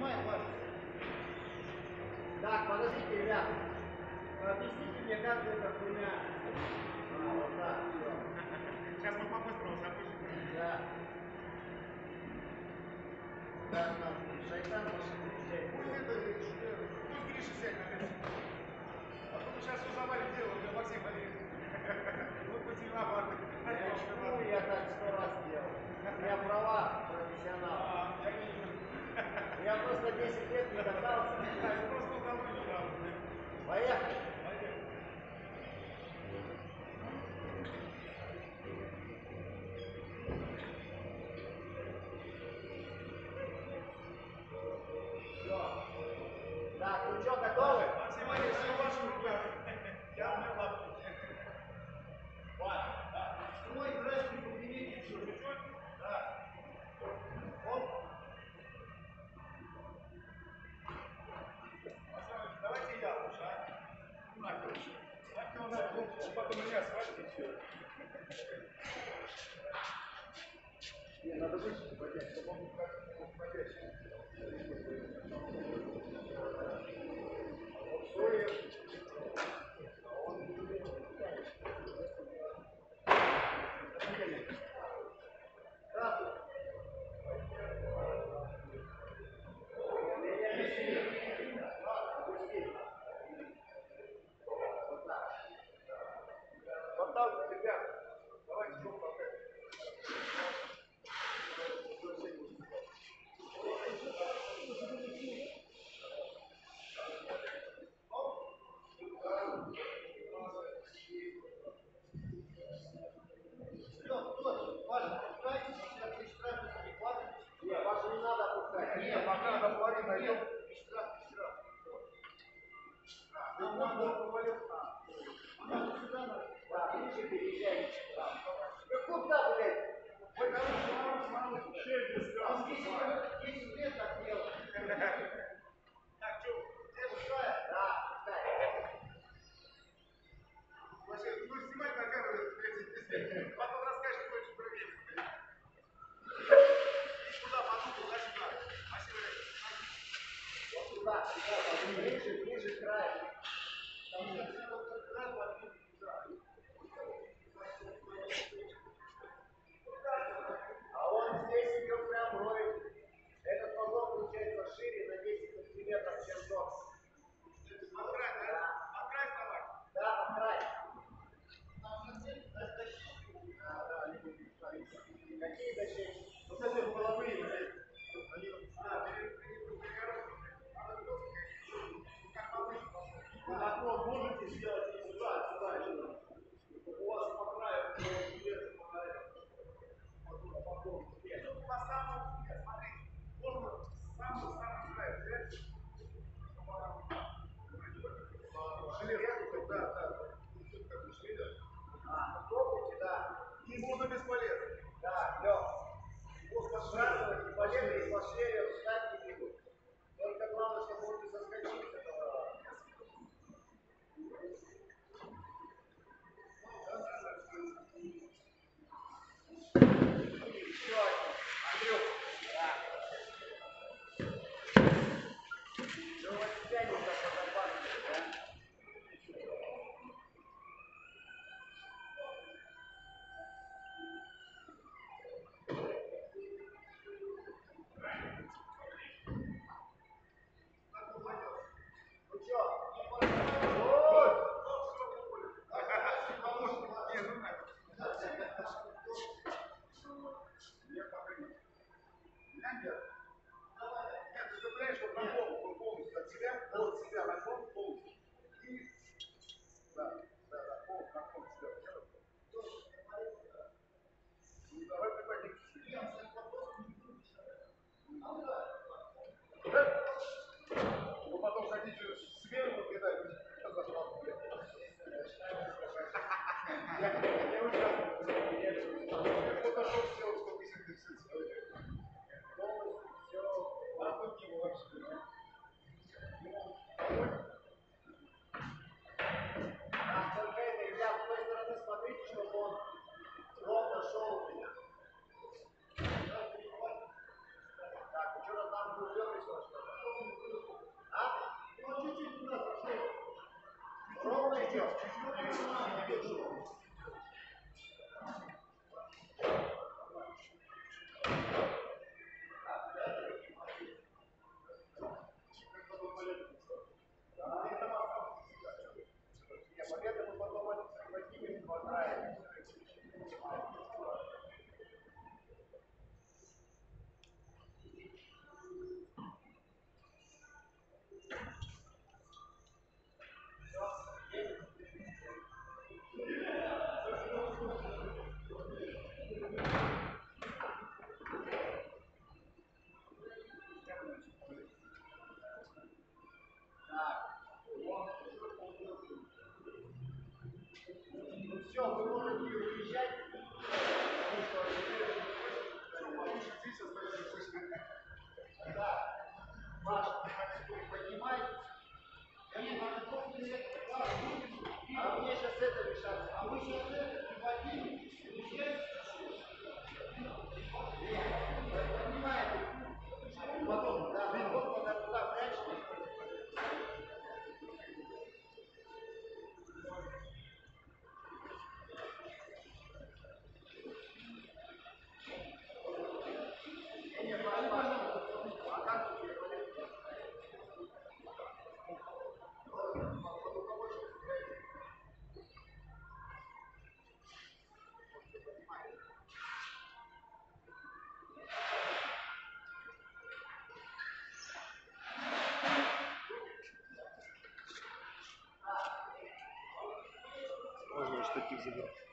Снимай, Паша. Так, подождите, ребят. Объясните мне, как эта хуйня. А, вот так, все. Сейчас мы по-быстрому запустим. Да. Так, там, шайтан, Пусть это, пусть Гриша сядет на место. А то мы сейчас все завалим дело для Максима Олеговича. Ну, будь виноваты. Почему я так сто раз делал? Я права профессионала. Я просто 10 лет не добрался. Поехали.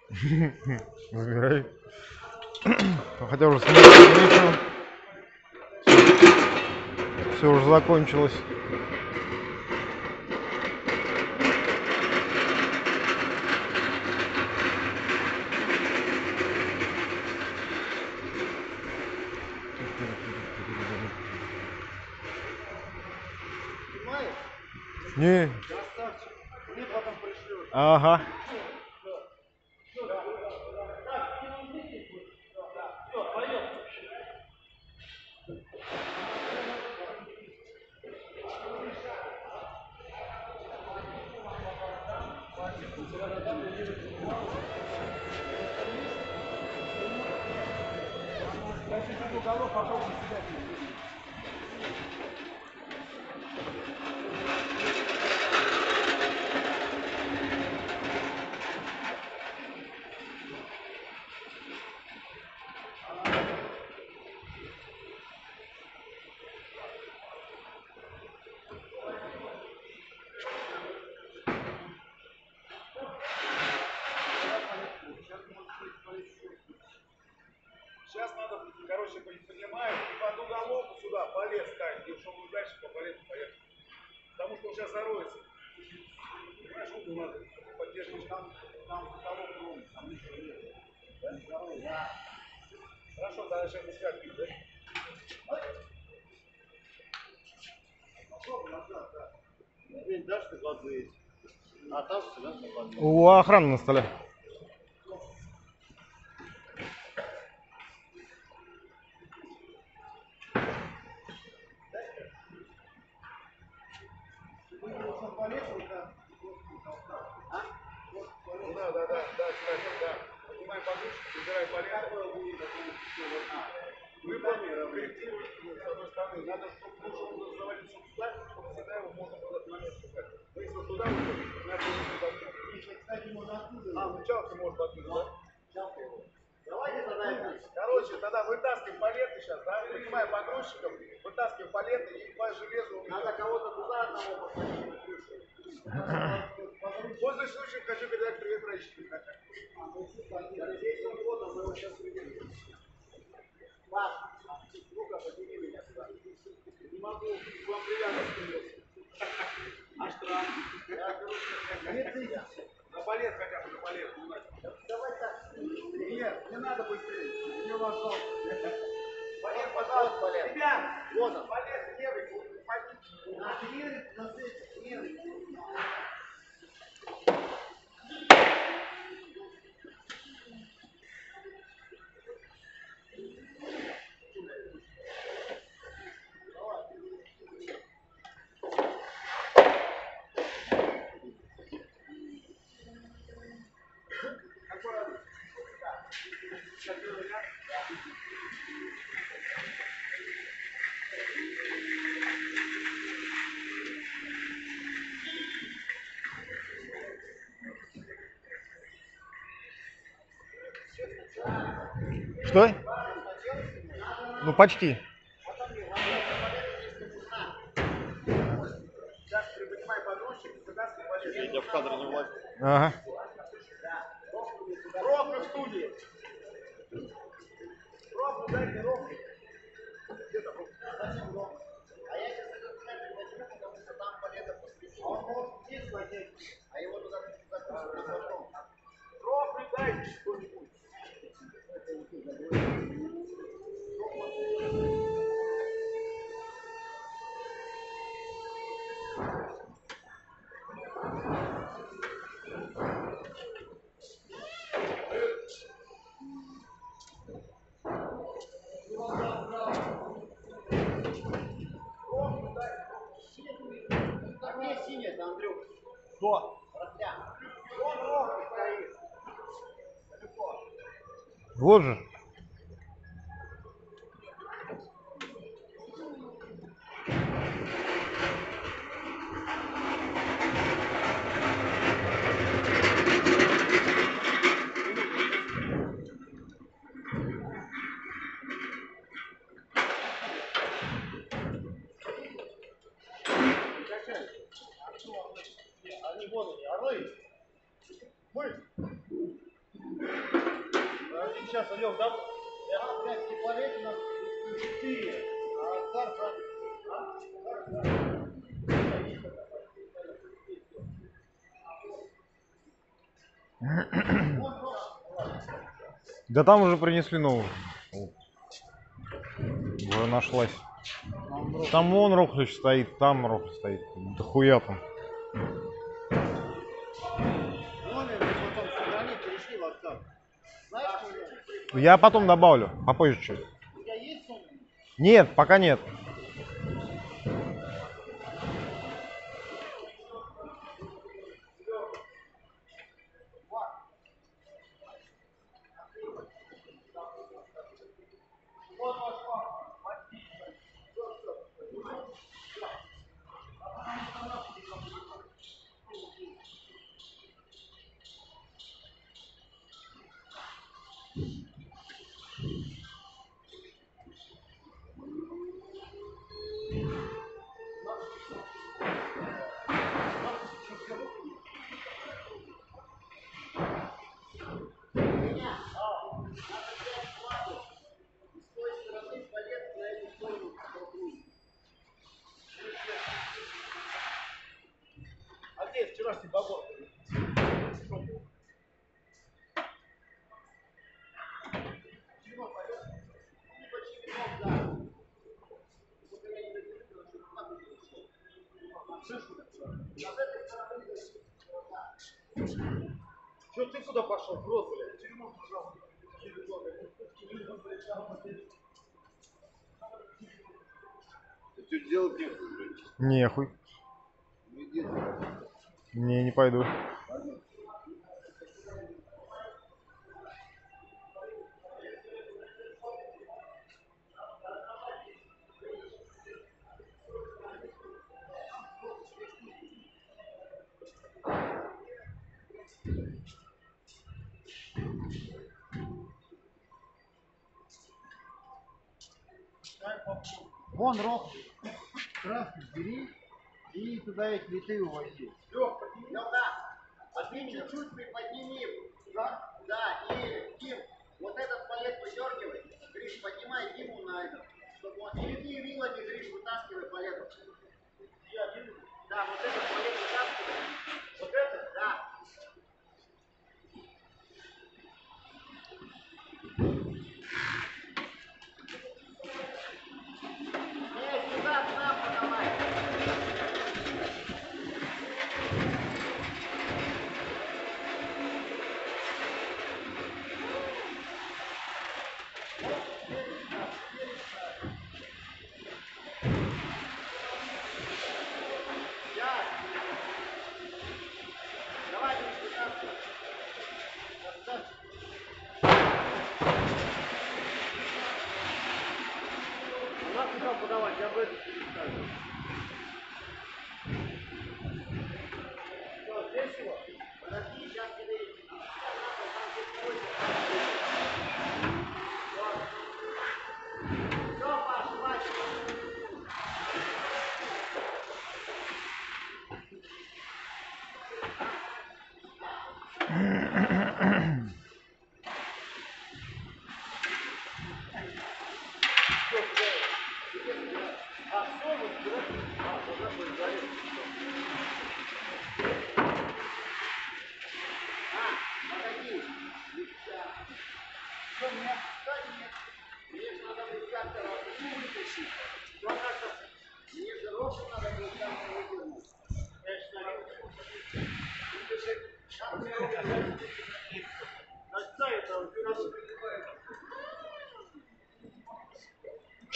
Забирать. Забирай. Хотя уже смотреть Все уже закончилось. Не. Ага. Короче, поднимаю и под уголовку сюда полез ставить, и он дальше по полезу поехал. Потому что он сейчас зароется. Понимаешь, угол надо поддерживать. Там, там уголовку ровно, там ничего нет. Да? Здорово, да. Хорошо, тогда сейчас искать, да? Дашь ты воды. А там всегда. У охраны на столе. Ну да, да, да, да, кстати, да. С одной стороны. Надо, чтобы лучше завалиться туда, чтобы всегда его можно было на место ставить. Но если туда уходит, надо его воткнуть. Если, кстати, можно оттуда. А, ну может воткнуть, да? Сейчас его. Давайте тогда это. Короче, тогда вытаскиваем палеты сейчас, да? Поднимаем погрузчиков, вытаскиваем палеты и по железу. Надо кого-то туда одного посадить. Пользуясь случаем, хочу передать привет врачу. Он вот, полет. Ребят, Вот он. полет левый, помогите. Что? Ну почти. Сейчас приподнимай подушечек, вытаскивай полет. Я в кадр не влазь. Ага. Ровно в студии. Ровно, дайте ровно. Где там ровно? Зачем ровно? А я сейчас этот центр возьму, потому что там полета посвятить. А он может здесь возить, а его туда закрутить потом. Ровно дайте что-нибудь. Так где синяя-то, Андрюх? Кто? Росля. Вон ровно стоит. Далеко. Вот же. Они вон они, орлы. Мы. Лев, да? Я блядь, Типалет у нас а царство... Да там уже принесли новую. Уже нашлась. Там вон рухлядь стоит, там рухлядь стоит. Да хуя там. Я потом добавлю, попозже чуть. Нет, пока нет. Thank you. Че ты куда пошел? Крот, блядь. Что делать нехуй, блядь. Нехуй. Ты. Не, не пойду. Вон рог красный бери и туда эти виты увози. Лех, подними. Ну да, а ты чуть-чуть приподними. Да? Да, и Дим, вот этот палет выдергивай. Гриш, поднимай Диму на этот. Чтобы он... Ты вилами, Гриш, вытаскивай палет. Я вижу. Да, вот этот палет вытаскивай.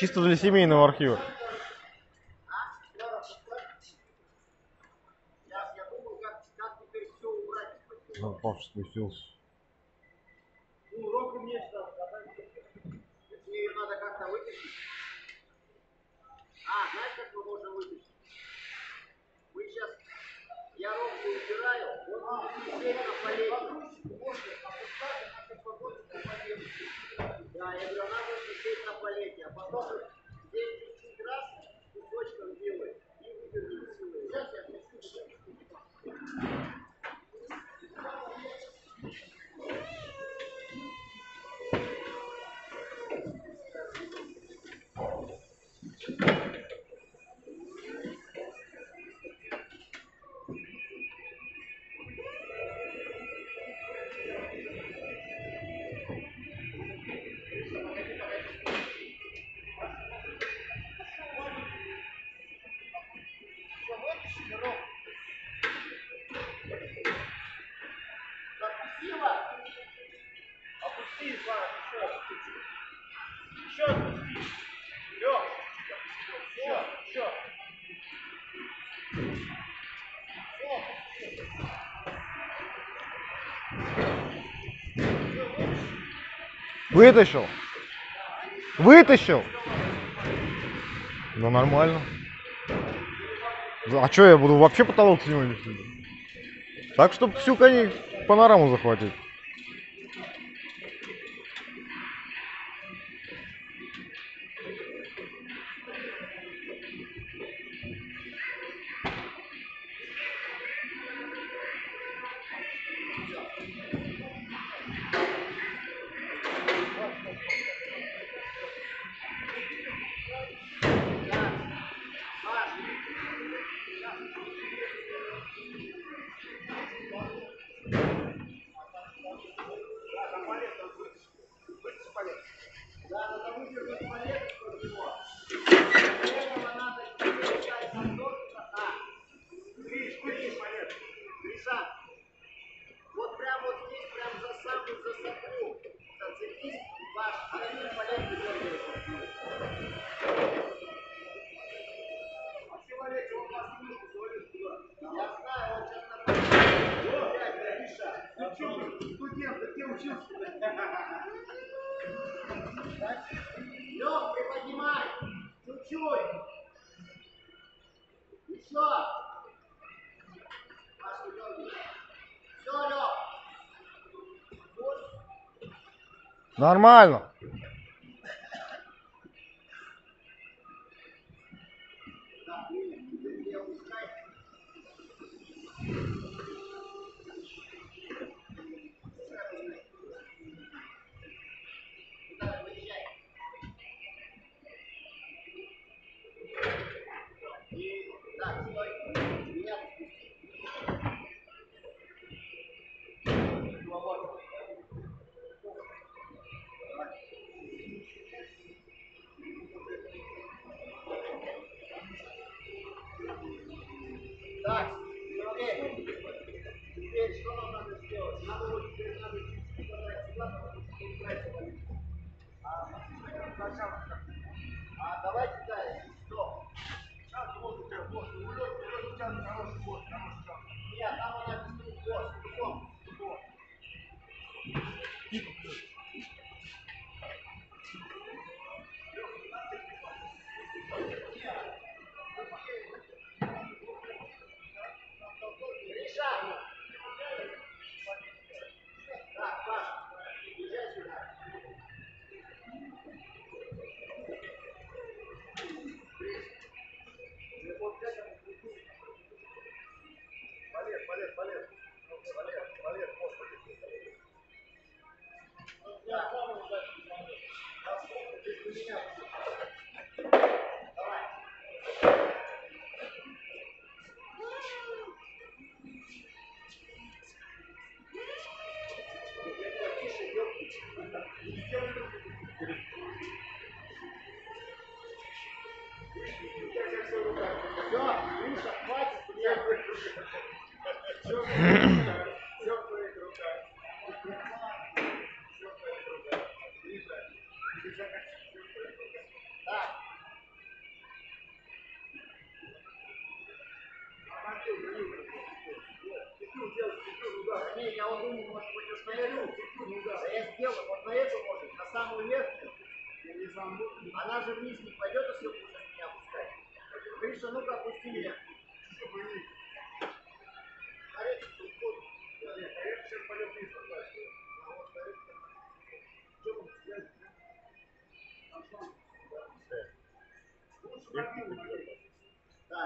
Чисто для семейного архива. А? Сейчас я думал, как, как теперь все убрать. Ну, Паша спустился. Ну, руку мне сюда, давай. Мне ее надо как-то вытащить. А, знаешь, как мы можем вытащить? Мы сейчас, я руку убираю, вот здесь на палете. Да, я говорю, Вытащил. Вытащил. Да нормально. А что, я буду вообще потолок снимать? Так, чтобы всю коней панораму захватить. Нормально.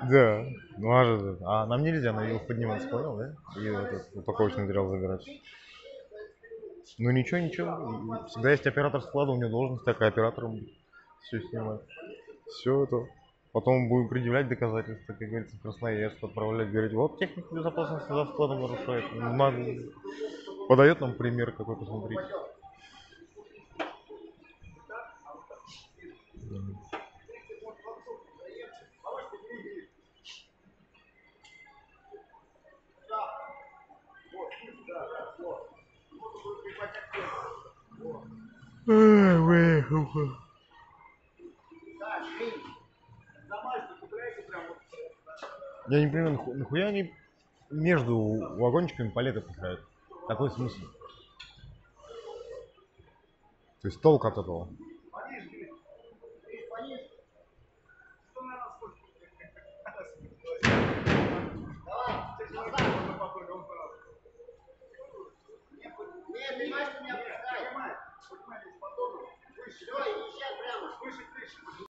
Да, ну а же, а нам нельзя на его подниматься, понял, да? И этот упаковочный материал забирать. Ну ничего, ничего. Всегда есть оператор склада, у него должность такая, оператором все снимает. Все это. Потом будем предъявлять доказательства, как говорится, в Красноярск отправлять, говорить, вот техника безопасности за складом нарушает. Подает нам пример какой, посмотрите. выехал. Я не понимаю, наху- нахуя они между вагончиками палеты играют? Какой смысл? То есть толк от этого?